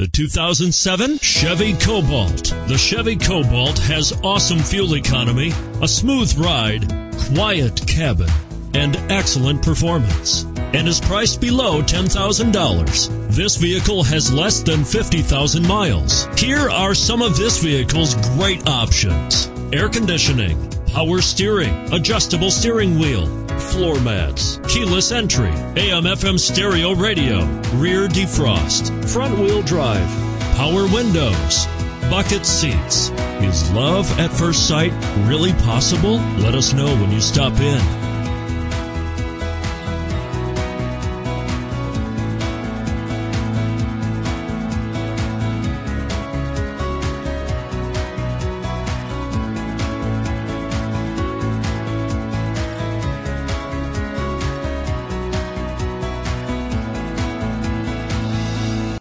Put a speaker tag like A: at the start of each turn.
A: The 2007 Chevy Cobalt. The Chevy Cobalt has awesome fuel economy, a smooth ride, quiet cabin, and excellent performance, and is priced below $10,000. This vehicle has less than 50,000 miles. Here are some of this vehicle's great options. Air conditioning, power steering, adjustable steering wheel, floor mats, keyless entry, AM FM stereo radio, rear defrost, front wheel drive, power windows, bucket seats. Is love at first sight really possible? Let us know when you stop in.